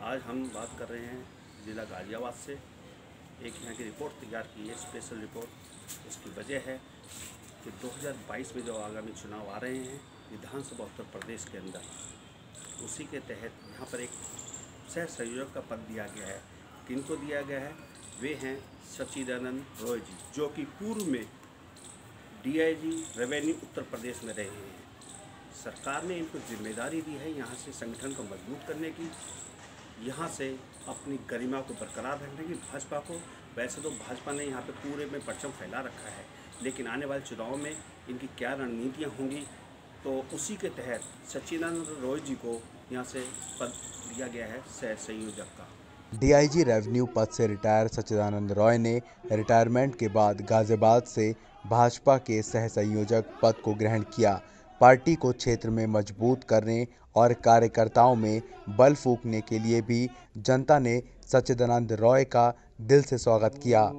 आज हम बात कर रहे हैं ज़िला गाज़ियाबाद से। एक यहाँ की रिपोर्ट तैयार की है स्पेशल रिपोर्ट उसकी वजह है कि 2022 में जो आगामी चुनाव आ रहे हैं, विधानसभा उत्तर प्रदेश के अंदर, उसी के तहत यहाँ पर एक सह संयोजक का पद दिया गया है। किनको दिया गया है? वे हैं सचिदानंद रॉय जी, जो कि पूर्व में डीआईजी रेवेन्यू उत्तर प्रदेश में रहे हैं। सरकार ने इनको ज़िम्मेदारी दी है यहाँ से संगठन को मज़बूत करने की यहाँ से अपनी गरिमा को बरकरार रखने की भाजपा को। वैसे तो भाजपा ने यहाँ पे पूरे में परचम फैला रखा है, लेकिन आने वाले चुनाव में इनकी क्या रणनीतियाँ होंगी तो उसी के तहत सच्चिदानंद रॉय जी को यहाँ से पद दिया गया है सह संयोजक का। डीआईजी रेवेन्यू पद से रिटायर सच्चिदानंद रॉय ने रिटायरमेंट के बाद गाजियाबाद से भाजपा के सह संयोजक पद को ग्रहण किया। पार्टी को क्षेत्र में मज़बूत करने और कार्यकर्ताओं में बल फूकने के लिए भी जनता ने सच्चिदानंद रॉय का दिल से स्वागत किया।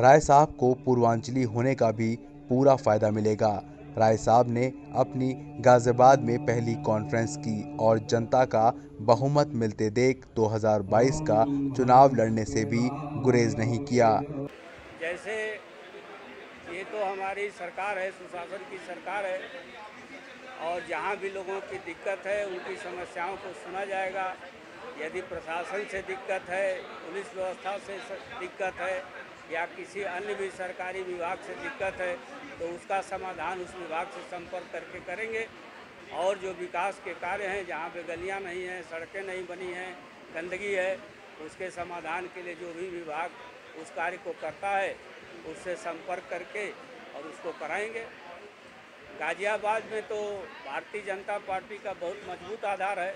राय साहब को पूर्वांचली होने का भी पूरा फ़ायदा मिलेगा। राय साहब ने अपनी गाजियाबाद में पहली कॉन्फ्रेंस की और जनता का बहुमत मिलते देख 2022 का चुनाव लड़ने से भी गुरेज नहीं किया। जैसे ये तो हमारी सरकार है, सुशासन की सरकार है। और जहाँ भी लोगों की दिक्कत है, उनकी समस्याओं को सुना जाएगा। यदि प्रशासन से दिक्कत है, पुलिस व्यवस्था से दिक्कत है, या किसी अन्य भी सरकारी विभाग से दिक्कत है तो उसका समाधान उस विभाग से संपर्क करके करेंगे। और जो विकास के कार्य हैं, जहाँ पे गलियाँ नहीं हैं, सड़कें नहीं बनी हैं, गंदगी है उसके समाधान के लिए जो भी विभाग उस कार्य को करता है, उससे संपर्क करके और उसको कराएँगे। गाज़ियाबाद में तो भारतीय जनता पार्टी का बहुत मज़बूत आधार है।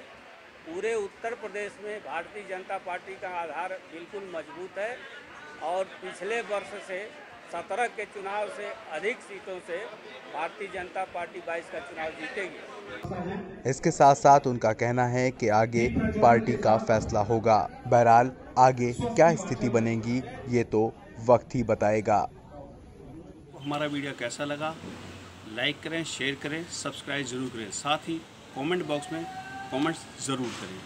पूरे उत्तर प्रदेश में भारतीय जनता पार्टी का आधार बिल्कुल मज़बूत है और पिछले वर्ष से सत्रह के चुनाव से अधिक सीटों से भारतीय जनता पार्टी बाईस का चुनाव जीतेगी। इसके साथ साथ उनका कहना है कि आगे पार्टी का फैसला होगा। बहरहाल आगे क्या स्थिति बनेगी ये तो वक्त ही बताएगा। हमारा वीडियो कैसा लगा लाइक करें शेयर करें सब्सक्राइब ज़रूर करें। साथ ही कमेंट बॉक्स में कमेंट्स ज़रूर करें।